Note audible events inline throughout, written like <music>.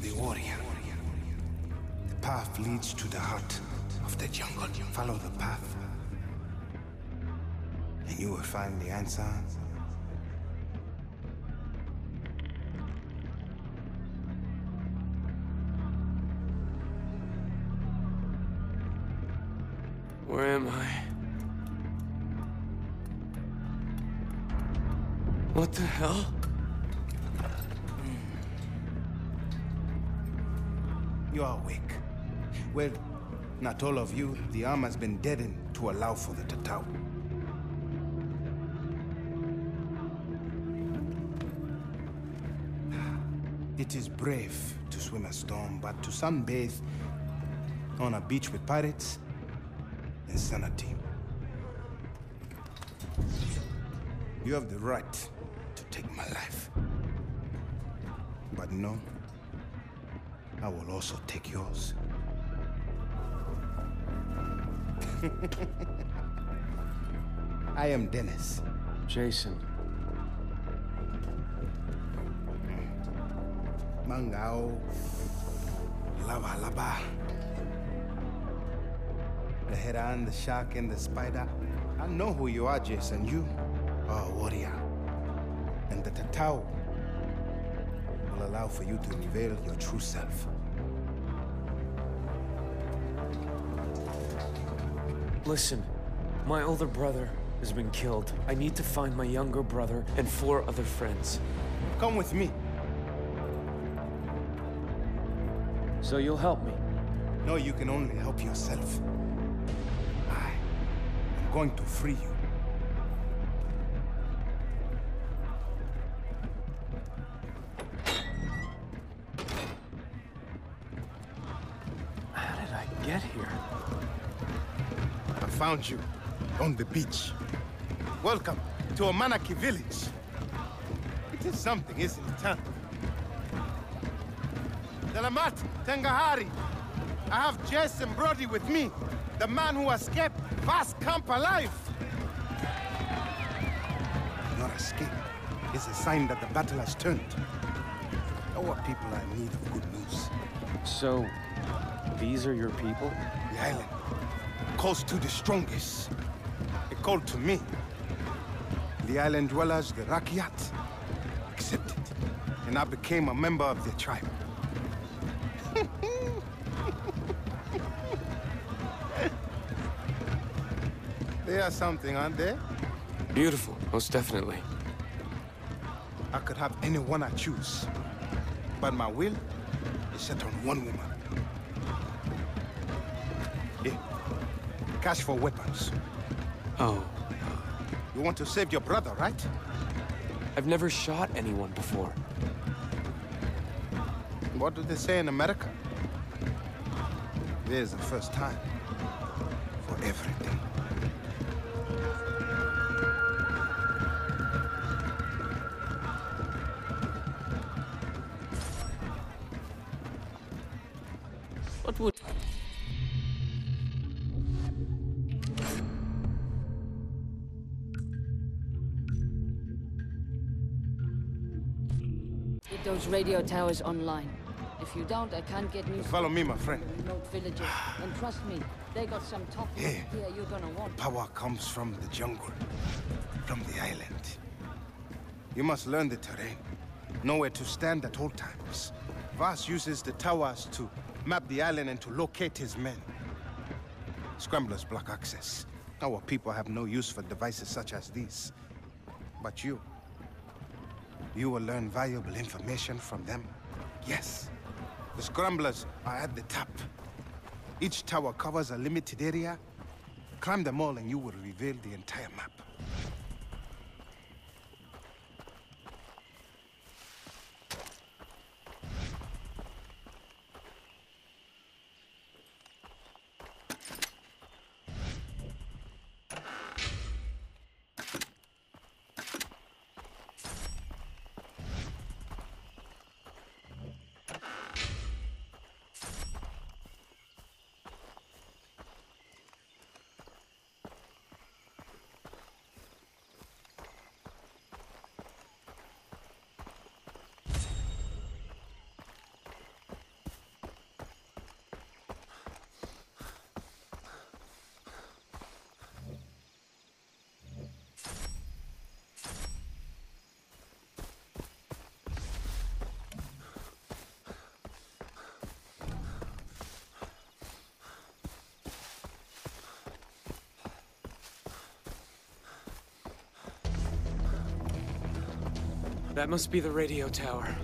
the warrior. The path leads to the heart of the jungle. Follow the path, and you will find the answer. Where am I? What the hell? Well, not all of you. The arm has been deadened to allow for the Tatau. It is brave to swim a storm, but to sunbathe on a beach with pirates, insanity. You have the right to take my life. But no, I will also take yours. I am Dennis. Jason. Mangao. Lava lava. The heron, the shark, and the spider. I know who you are, Jason. You are a warrior. And the Tatau will allow for you to reveal your true self. Listen, my older brother has been killed. I need to find my younger brother and four other friends. Come with me. So you'll help me? No, you can only help yourself. I am going to free you. Found you on the beach. Welcome to Amanaki village. It is something, isn't it, huh? Delamat Tengahari. I have Jason Brody with me, the man who escaped Vaas' Camp alive. Your escape is a sign that the battle has turned. Our people are in need of good news. So, these are your people? The island calls to the strongest. It called to me. The island dwellers, the Rakyat, accepted. And I became a member of their tribe. <laughs> they are something, aren't they? Beautiful, most definitely. I could have anyone I choose. But my will is set on one woman. Cash for weapons. Oh, You want to save your brother, right? I've never shot anyone before. What do they say in America? There's the first time for everything. What would... those radio towers online. If you don't, I can't get news Follow me, my friend. remote villages. And trust me, they got some tough Yeah. here you're gonna want. Power comes from the jungle, from the island. You must learn the terrain, know where to stand at all times. Vaas uses the towers to map the island and to locate his men. Scramblers block access. Our people have no use for devices such as these. But you, you will learn valuable information from them. Yes, the scramblers are at the top. Each tower covers a limited area. Climb them all and you will reveal the entire map. That must be the radio tower.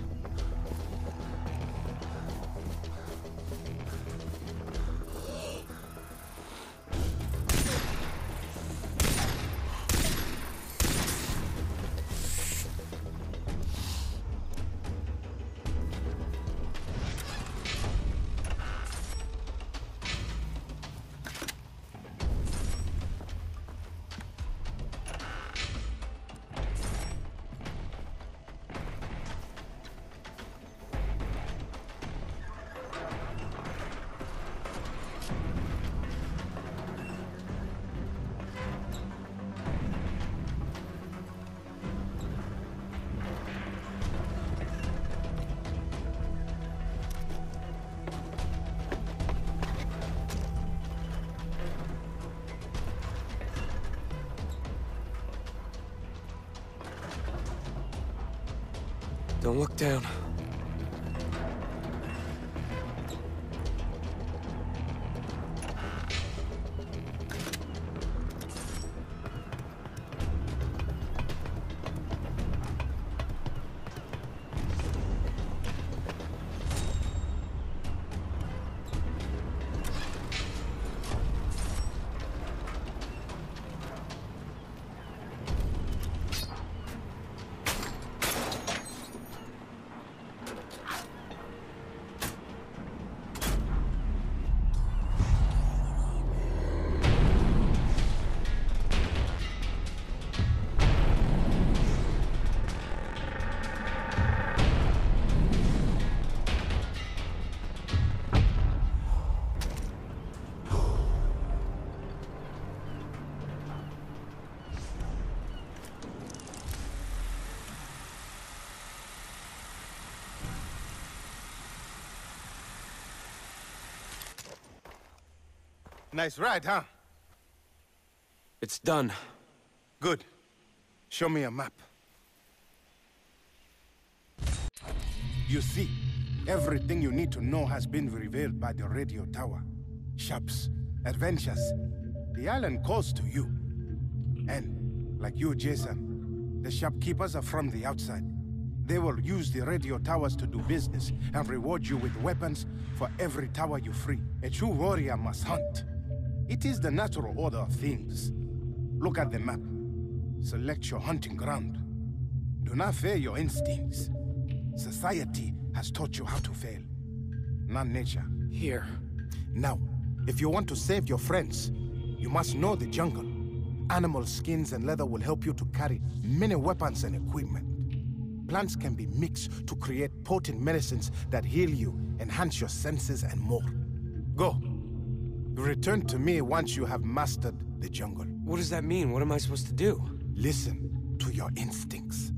Nice ride, huh? It's done. Good. Show me a map. You see, everything you need to know has been revealed by the radio tower. Shops, adventures. The island calls to you. And, like you, Jason, the shopkeepers are from the outside. They will use the radio towers to do business and reward you with weapons for every tower you free. A true warrior must hunt. It is the natural order of things. Look at the map. Select your hunting ground. Do not fear your instincts. Society has taught you how to fail, not nature. Here. Now, if you want to save your friends, you must know the jungle. Animal skins and leather will help you to carry many weapons and equipment. Plants can be mixed to create potent medicines that heal you, enhance your senses, and more. Go. Return to me once you have mastered the jungle. What does that mean? What am I supposed to do? Listen to your instincts.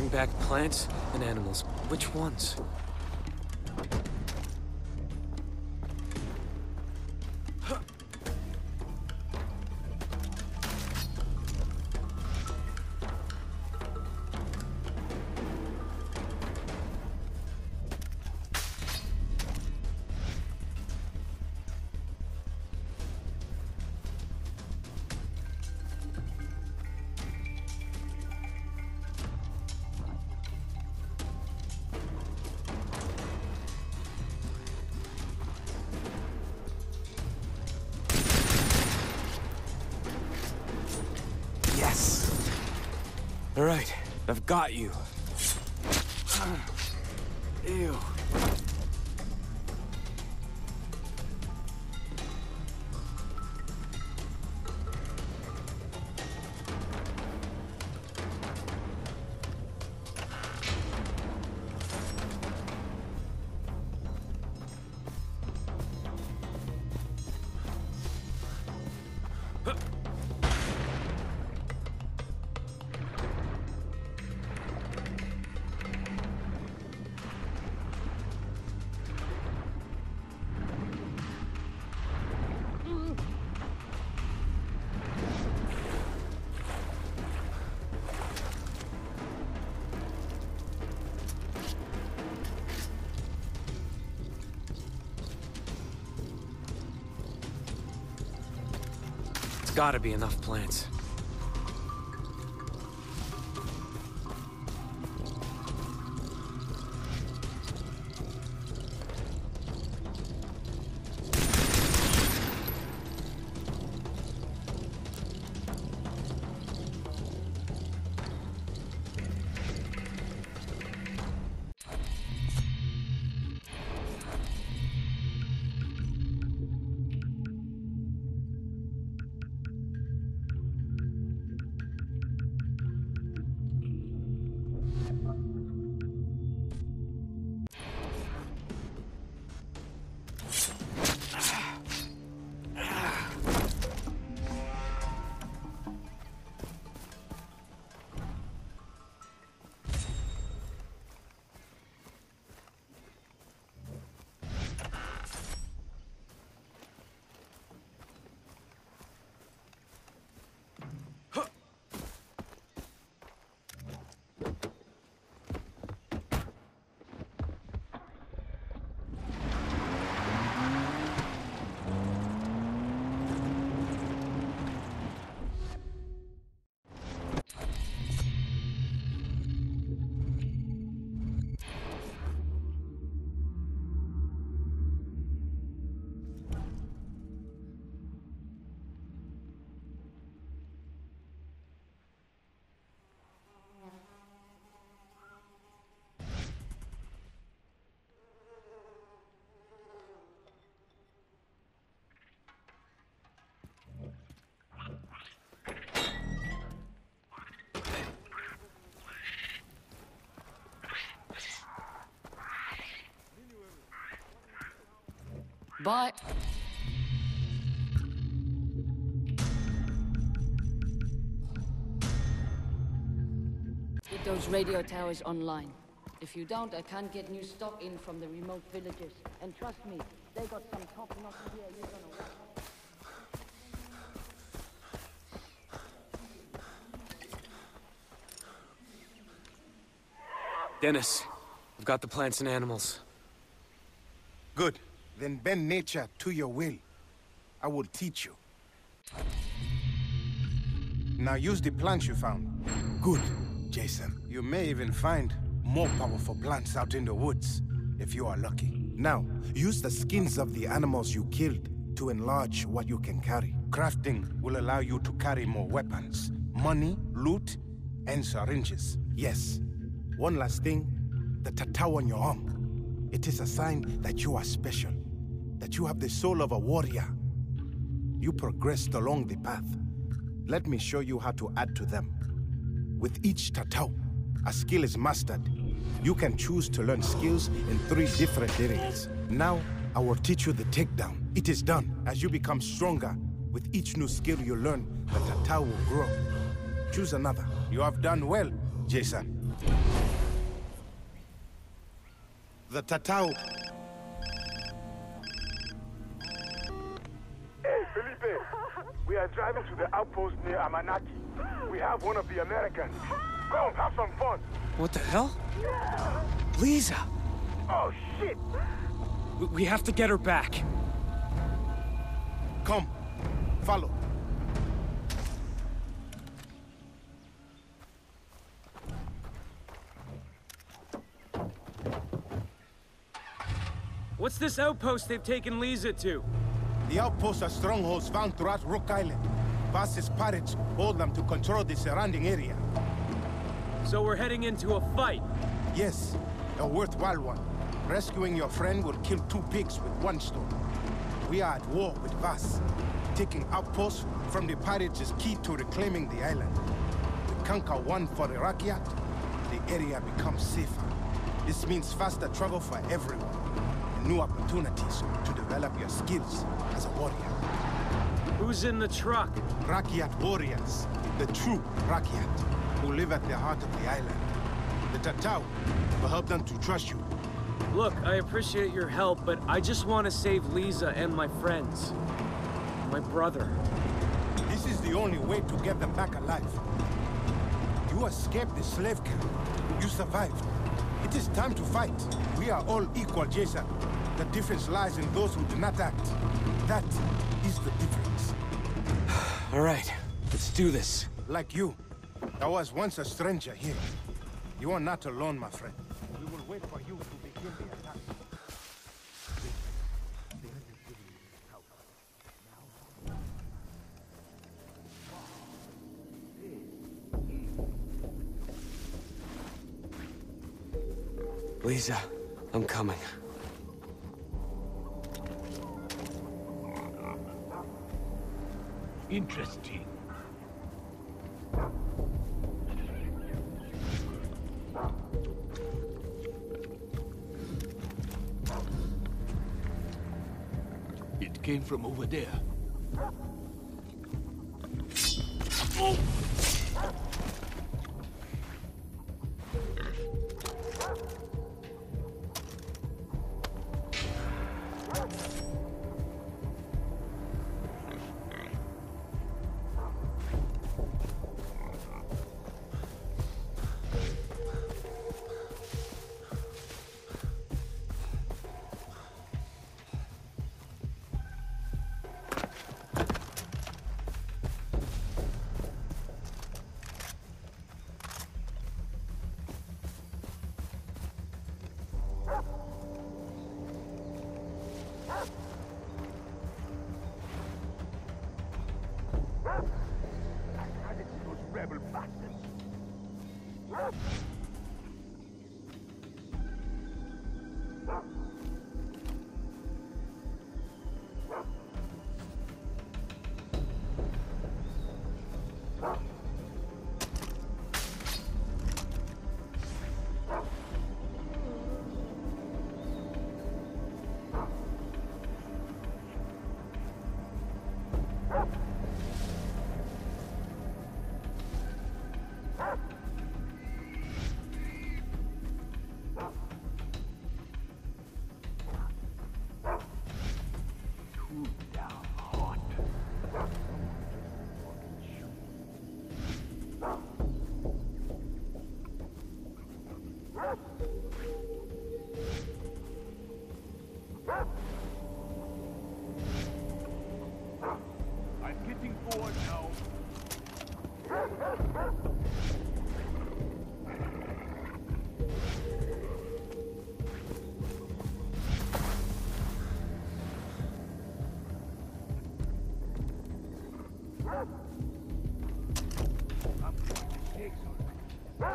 Bring back plants and animals. Which ones? Got you. Gotta be enough plants. Bye. Get those radio towers online. If you don't, I can't get new stock in from the remote villages. And trust me, they got some top-notch gear you're gonna want. Dennis, I've got the plants and animals. Good. Then bend nature to your will. I will teach you. Now use the plants you found. Good, Jason. You may even find more powerful plants out in the woods, if you are lucky. Now, use the skins of the animals you killed to enlarge what you can carry. Crafting will allow you to carry more weapons, money, loot, and syringes. Yes. One last thing, the tattoo on your arm. It is a sign that you are special, that you have the soul of a warrior. You progressed along the path. Let me show you how to add to them. With each tatau, a skill is mastered. You can choose to learn skills in three different areas. Now, I will teach you the takedown. It is done. As you become stronger, with each new skill you learn, the tatau will grow. Choose another. You have done well, Jason. The tatau driving to the outpost near Amanaki. We have one of the Americans. Come, have some fun. What the hell? Lisa! Oh, shit! We- We have to get her back. Come, follow. What's this outpost they've taken Lisa to? The outposts are strongholds found throughout Rook Island. Vaas's pirates hold them to control the surrounding area. So we're heading into a fight. Yes, a worthwhile one. Rescuing your friend will kill two pigs with one stone. We are at war with Vass. Taking outposts from the pirates is key to reclaiming the island. We conquer one for Iraqiat, the area becomes safer. This means faster travel for everyone, and new opportunities to develop your skills as a warrior. Who's in the truck? Rakyat warriors, the true Rakyat, who live at the heart of the island. The Tatau will help them to trust you. Look, I appreciate your help, but I just want to save Lisa and my friends. My brother. This is the only way to get them back alive. You escaped the slave camp. You survived. It is time to fight. We are all equal, Jason. The difference lies in those who do not act. That is the difference. <sighs> All right, let's do this. Like you. I was once a stranger here. You are not alone, my friend. We will wait for you to begin the attack. Lisa, I'm coming. Interesting. It came from over there.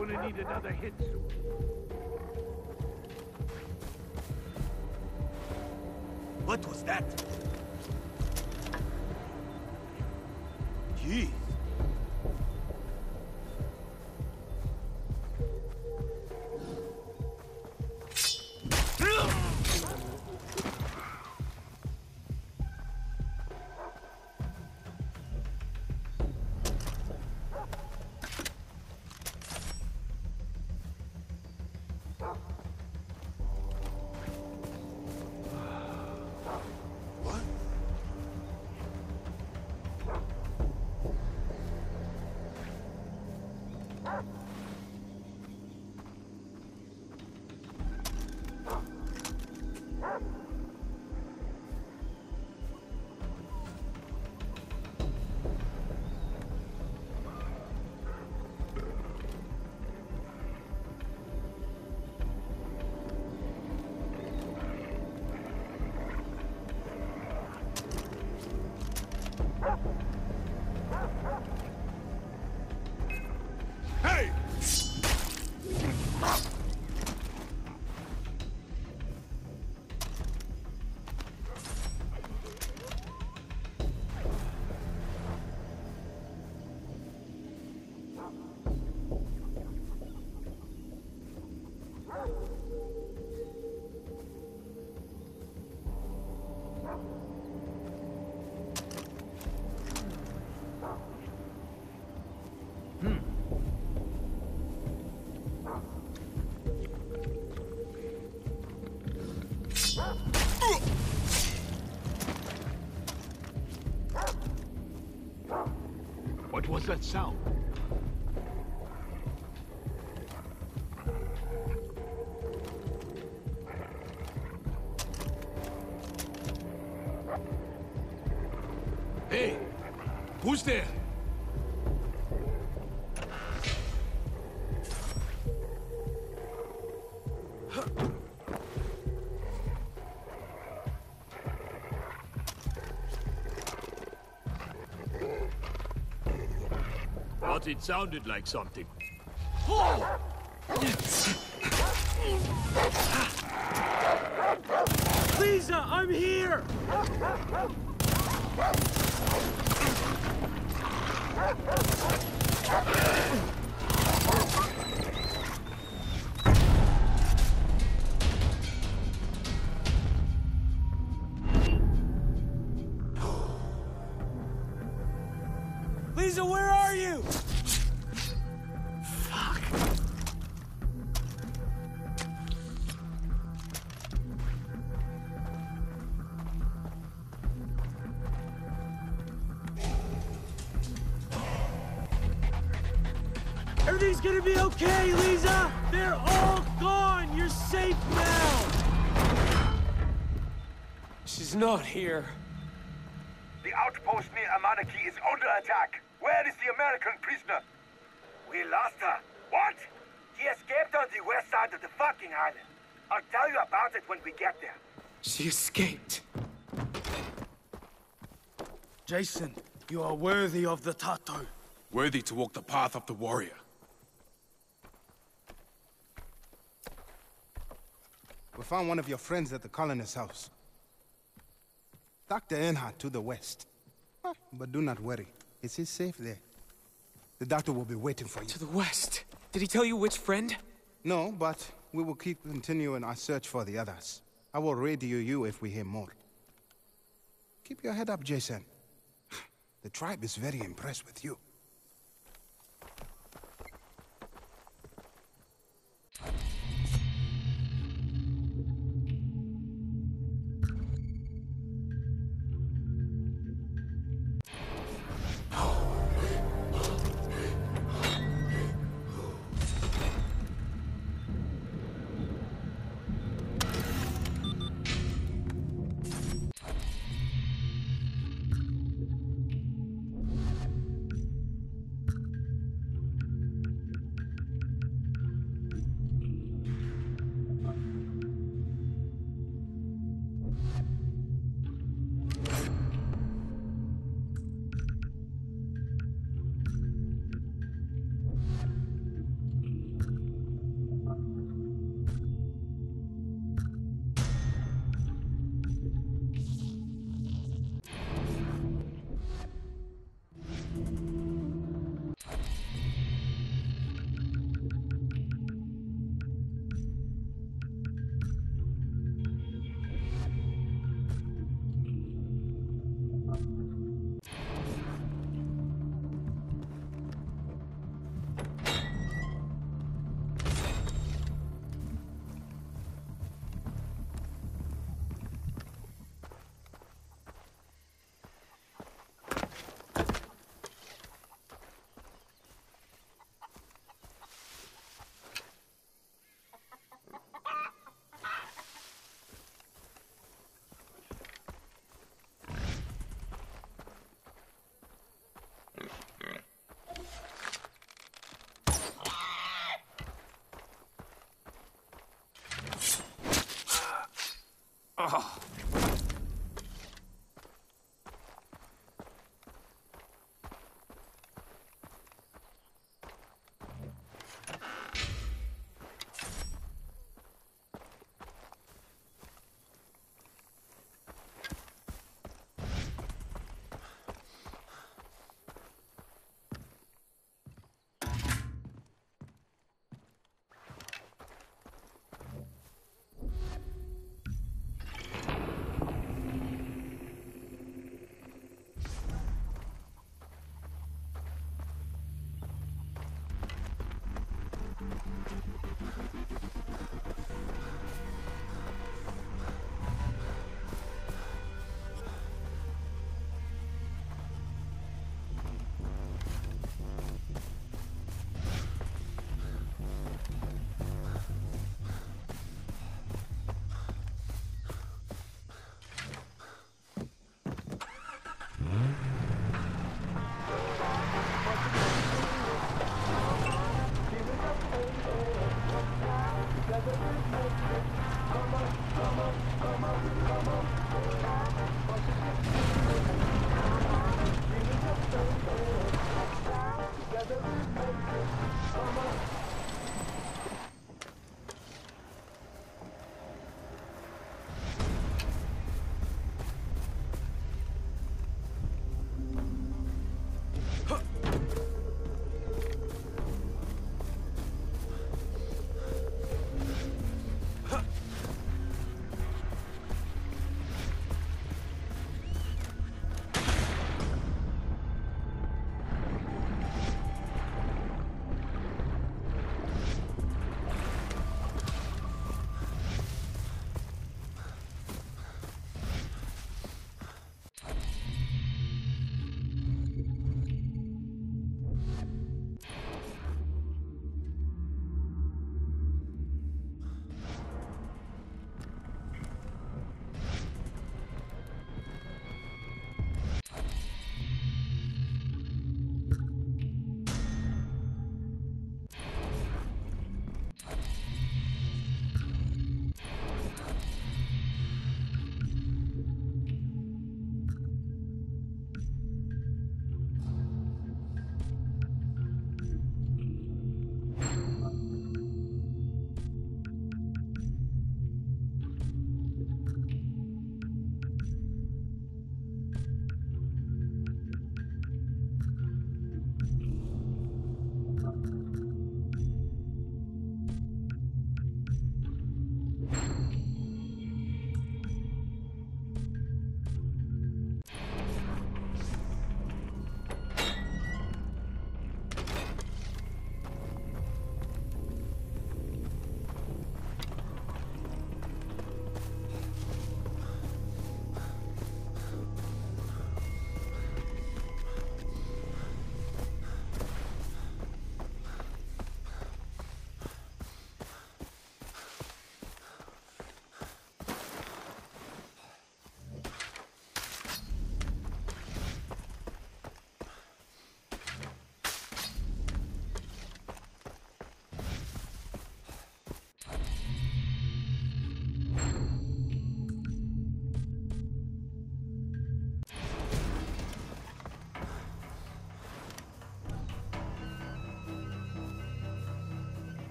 Gonna need another hit soon. Was that sound? It sounded like something. Lisa, I'm here! Everything's gonna be okay, Lisa! They're all gone! You're safe now! She's not here. The outpost near Amanaki is under attack. Where is the American prisoner? We lost her. What? She escaped on the west side of the fucking island. I'll tell you about it when we get there. She escaped. Jason, you are worthy of the Tatau. Worthy to walk the path of the warrior. We found one of your friends at the colonist's house. Dr. Earnhardt to the west. Ah, But do not worry. It is safe there. The doctor will be waiting for you. To the west. Did he tell you which friend? No, but we will keep continuing our search for the others. I will radio you if we hear more. Keep your head up, Jason. <sighs> The tribe is very impressed with you. Oh.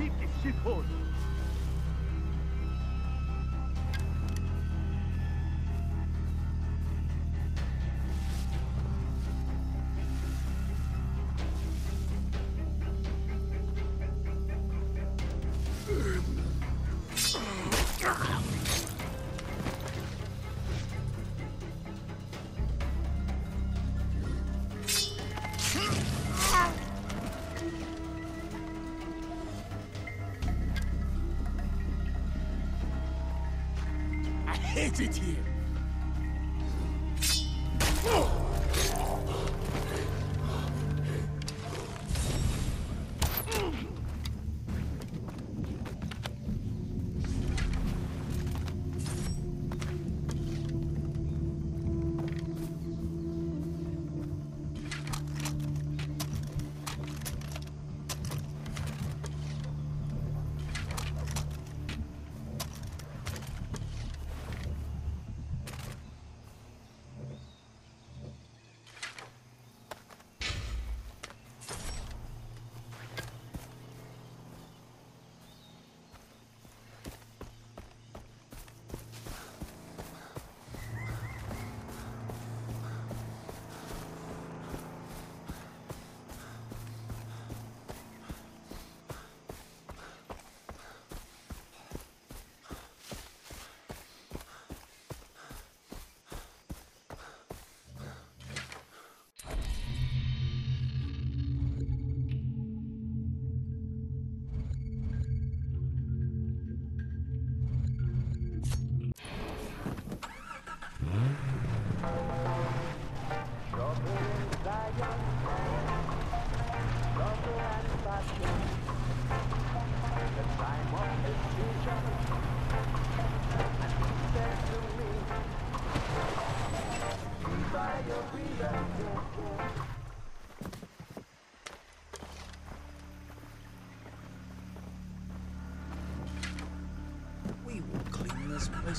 Keep this shithole. I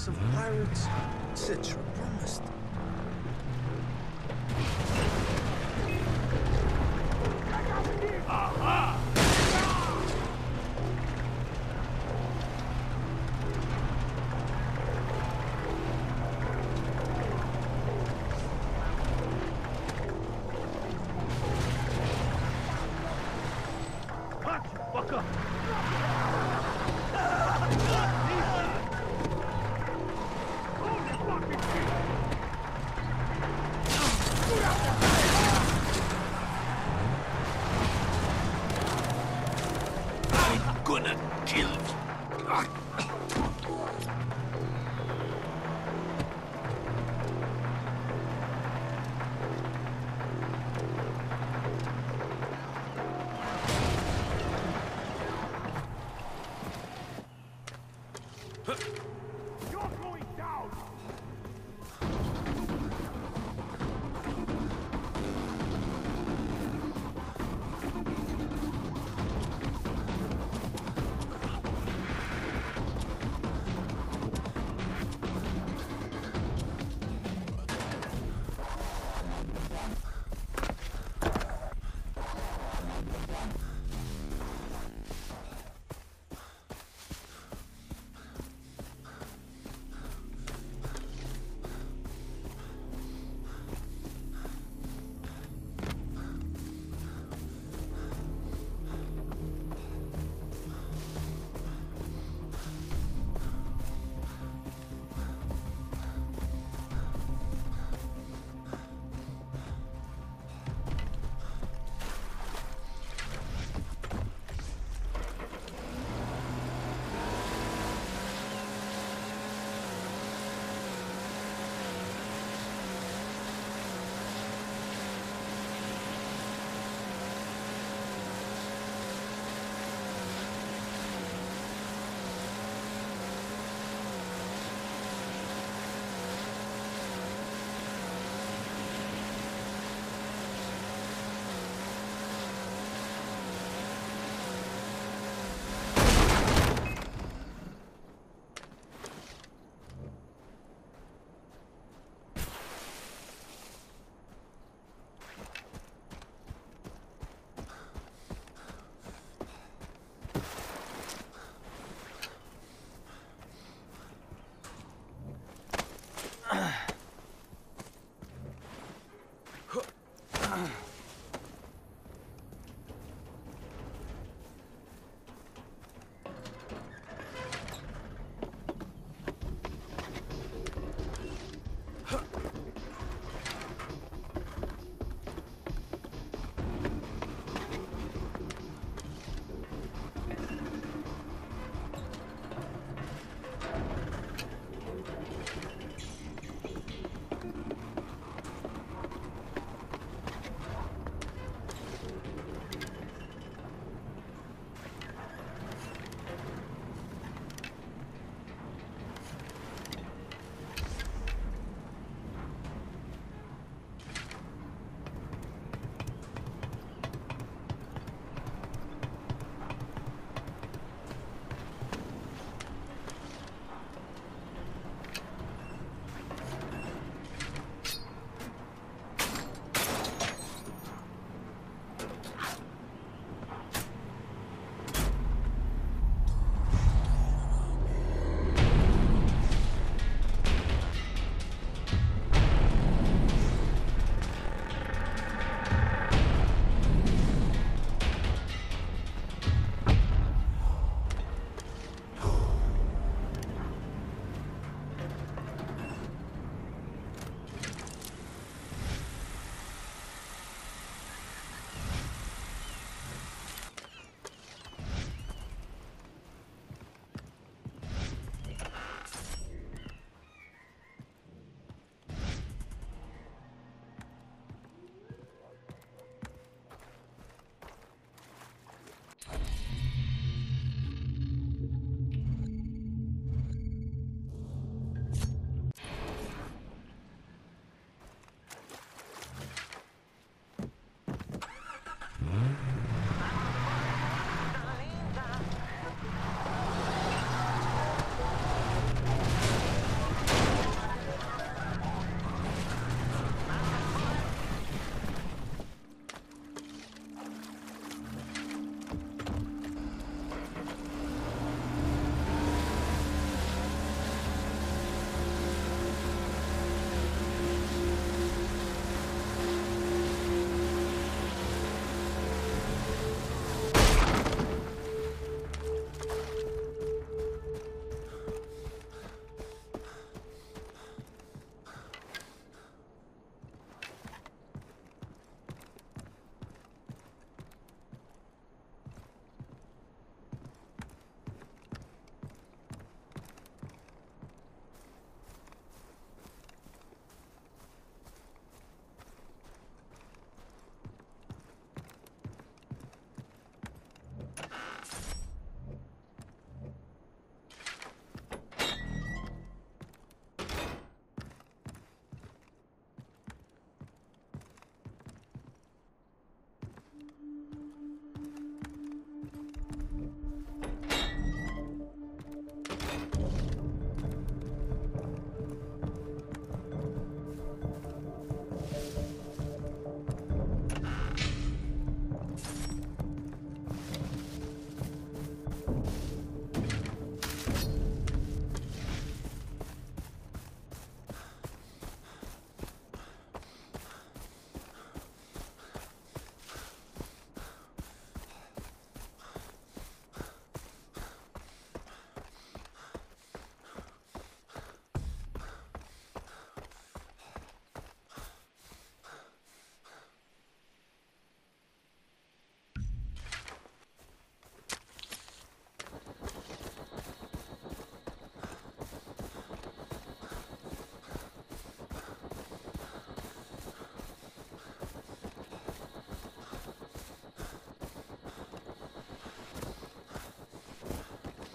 of pirates. Citra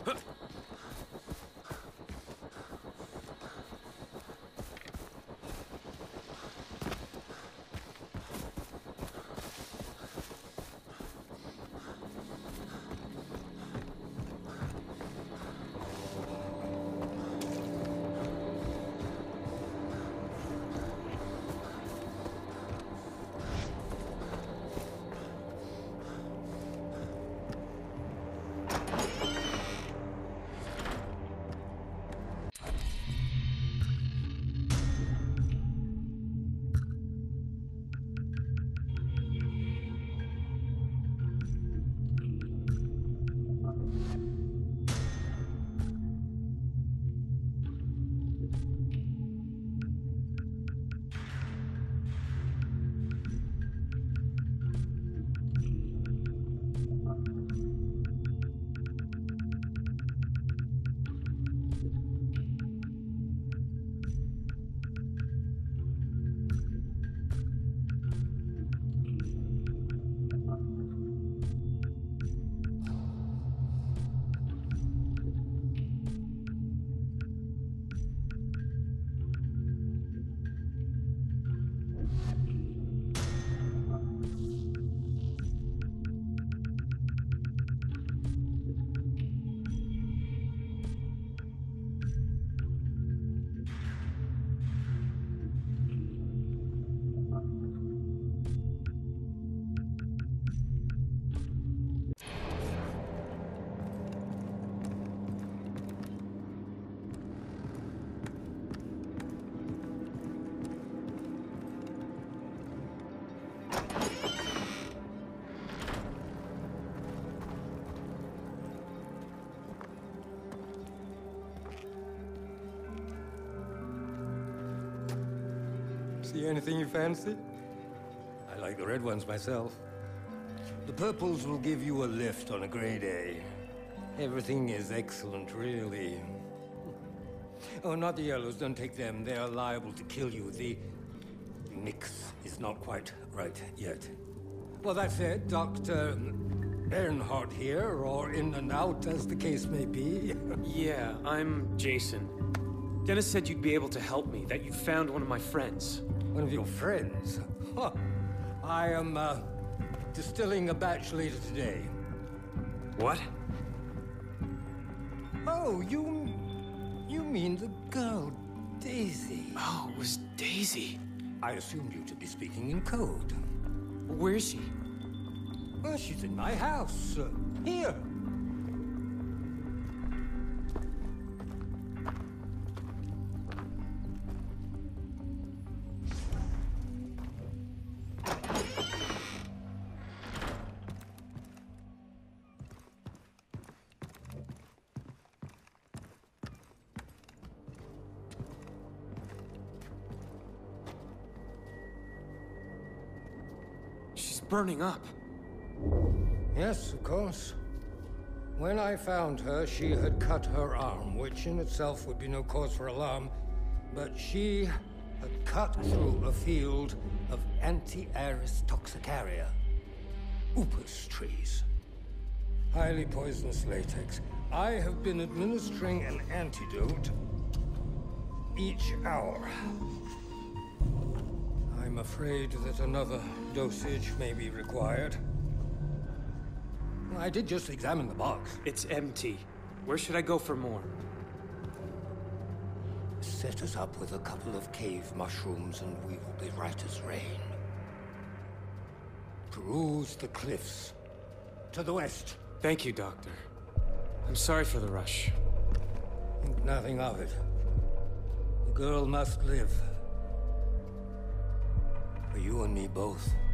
Huh. See anything you fancy? I like the red ones myself. The purples will give you a lift on a grey day. Everything is excellent, really. Oh, not the yellows. Don't take them. They are liable to kill you. The mix is not quite right yet. Well, that's it. Dr. Earnhardt here, or in and out, as the case may be. <laughs> Yeah, I'm Jason. Dennis said you'd be able to help me, that you'd found one of my friends. One of your friends? Huh. I am, uh, distilling a batch later today. What? Oh, you... you mean the girl, Daisy. Oh, it was Daisy. I assumed you to be speaking in code. Where is she? Well, she's in my house. Uh, here. Burning up. Yes, of course. When I found her, she had cut her arm, which in itself would be no cause for alarm, but she had cut through a field of Antiaris toxicaria. Upas trees. Highly poisonous latex. I have been administering an antidote each hour. I'm afraid that another dosage may be required. I did just examine the box. It's empty. Where should I go for more? Set us up with a couple of cave mushrooms and we will be right as rain. Peruse the cliffs. To the west. Thank you, Doctor. I'm sorry for the rush. Think nothing of it. The girl must live. You and me both.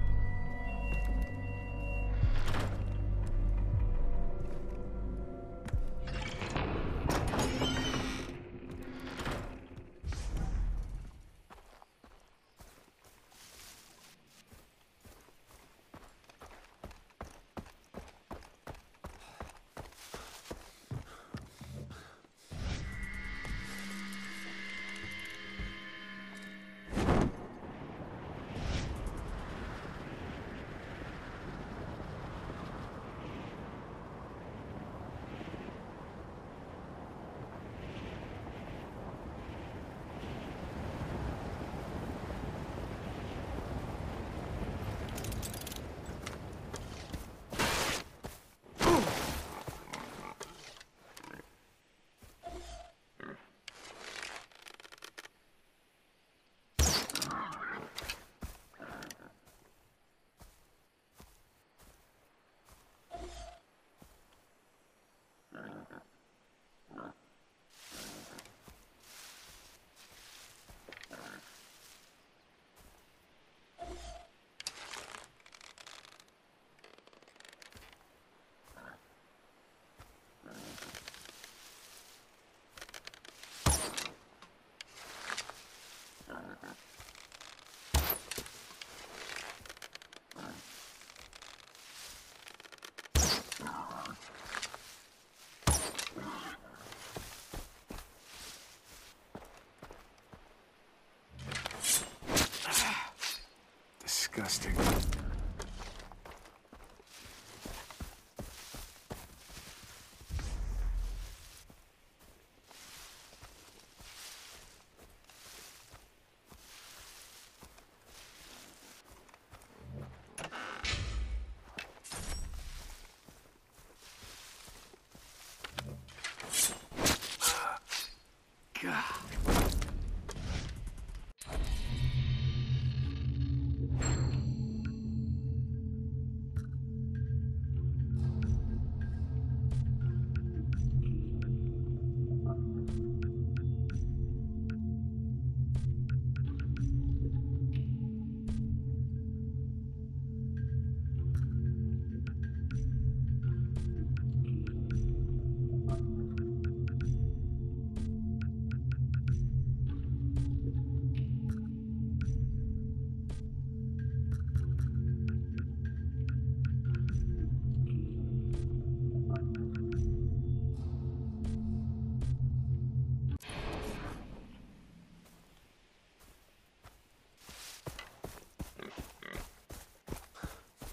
Disgusting.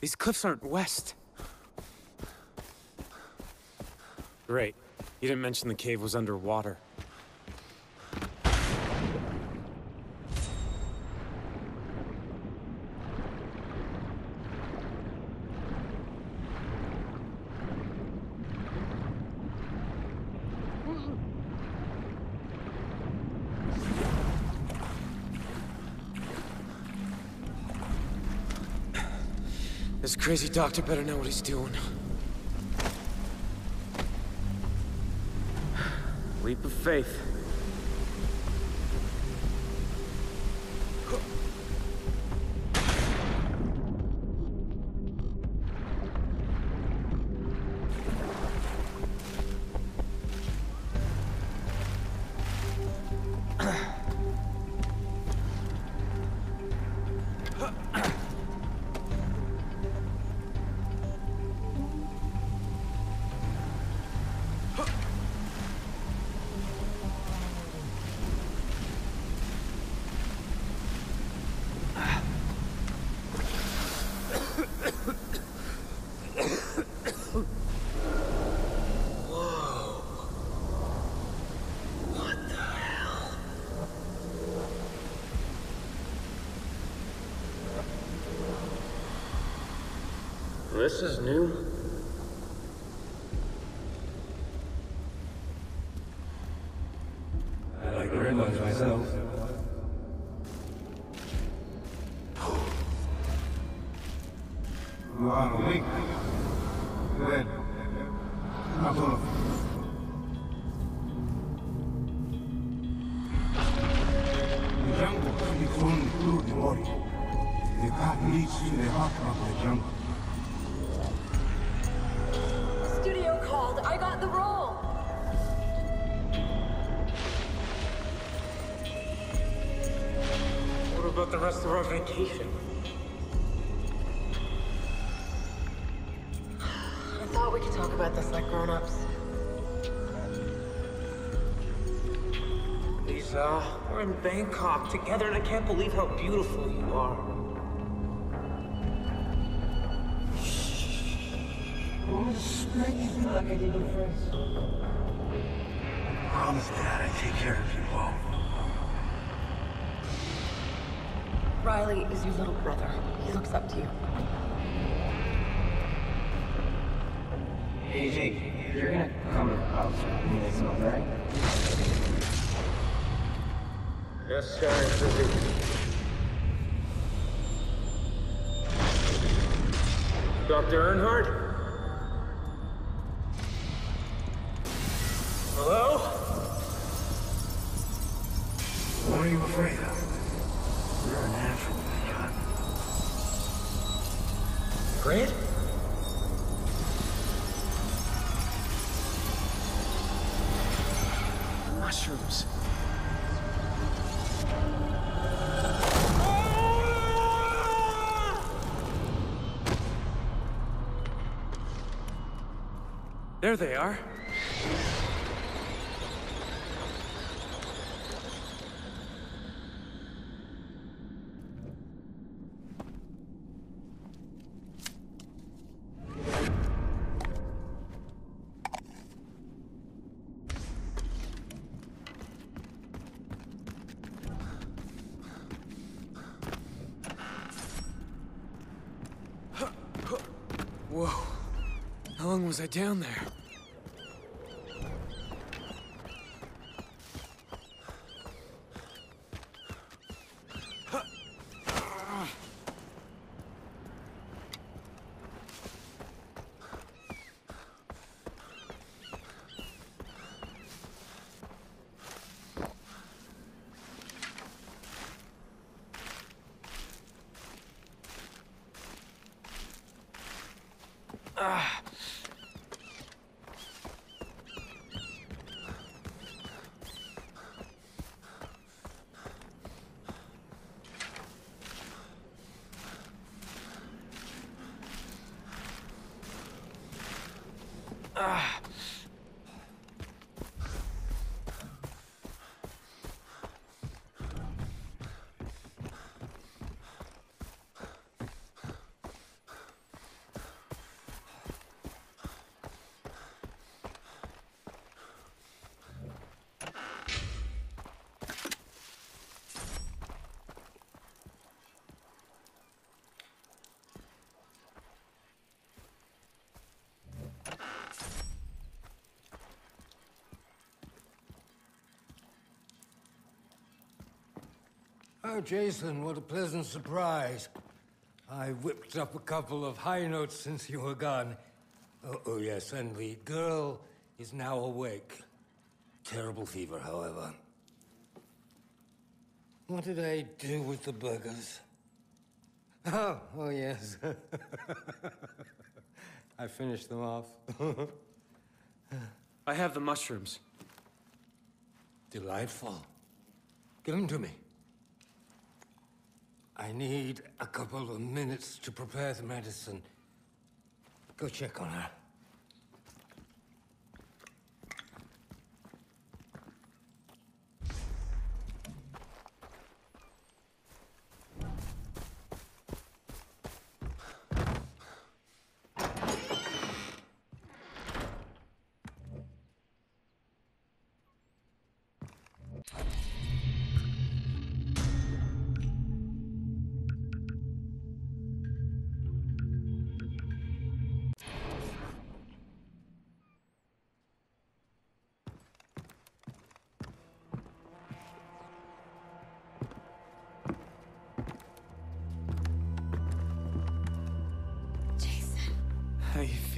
These cliffs aren't west. Great. You didn't mention the cave was underwater. Crazy doctor better know what he's doing. Leap of faith. This is new. Rest of our vacation? I thought we could talk about this like grown-ups. Lisa, we're in Bangkok together and I can't believe how beautiful you are. Promise, Dad, I take care of you both. Riley is your little brother. He looks up to you. Hey Jake, if you're gonna come to the house, you need something, right? Yes, sir, it's busy. Dr. Earnhardt? There they are. Whoa. How long was I down there? Oh, Jason, what a pleasant surprise. I whipped up a couple of high notes since you were gone. Oh, oh, yes, and the girl is now awake. Terrible fever, however. What did I do with the burgers? Oh, oh yes. <laughs> I finished them off. <laughs> I have the mushrooms. Delightful. Give them to me. I need a couple of minutes to prepare the medicine. Go check on her.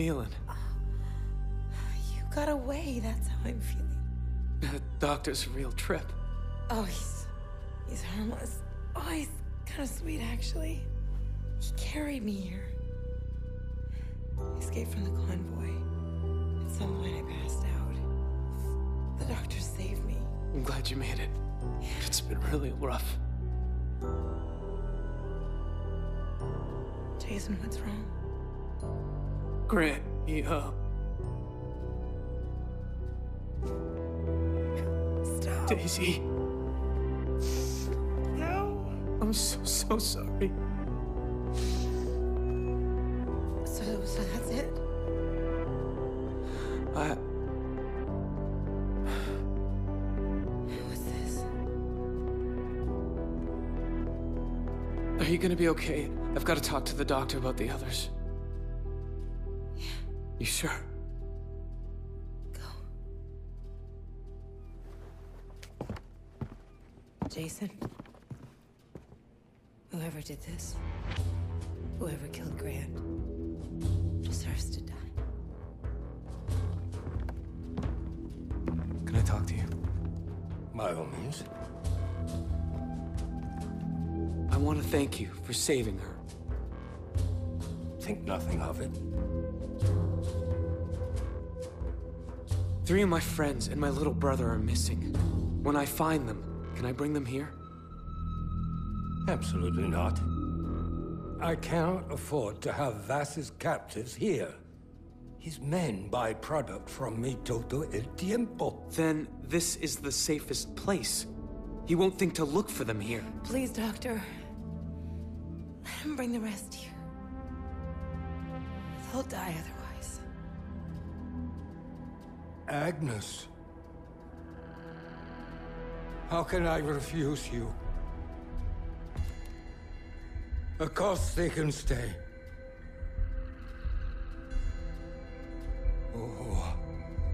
Feeling? you got away. That's how I'm feeling. The doctor's a real trip. Oh, he's he's harmless. Oh, he's kind of sweet, actually. He carried me here. I escaped from the convoy. At some point, I passed out. The doctor saved me. I'm glad you made it. It's been really rough. Jason, what's wrong? Grant, he, uh, Stop. Daisy, No. I'm so, so sorry. So, so that's it. I, What's this? are you gonna be okay? I've got to talk to the doctor about the others. Yeah. You sure? Go. Jason. Whoever did this, whoever killed Grant, deserves to die. Can I talk to you? By all means. I want to thank you for saving her. Think nothing of it. Three of my friends and my little brother are missing. When I find them, can I bring them here? Absolutely not. I cannot afford to have Vaas's captives here. His men buy product from me todo el tiempo. Then this is the safest place. He won't think to look for them here. Please, Doctor. Let him bring the rest here. They'll die otherwise. Agnes. How can I refuse you? Of course they can stay. Oh,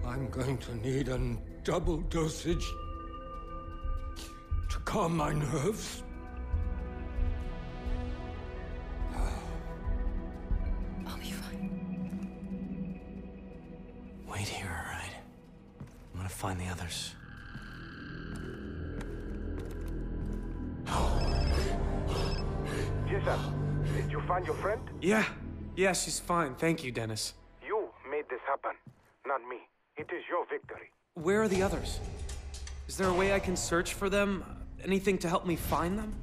I'm going to need a double dosage to calm my nerves. Yeah, she's fine. Thank you, Dennis. You made this happen, not me. It is your victory. Where are the others? Is there a way I can search for them? Anything to help me find them?